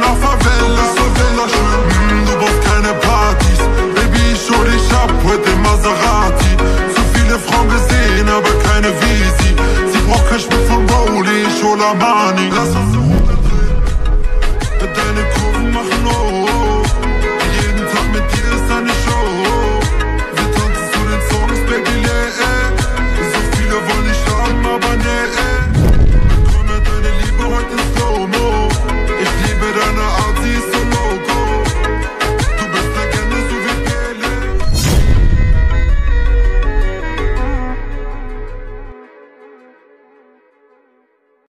Leben auf der Welt ist so wunderschön. Hm, du brauchst keine Partys. Baby, ich hol dich ab, heute Maserati. Zu viele Frauen gesehen, aber keine wie sie. Braucht kein Schmuck von Rowley, ich hol Armani. Lass uns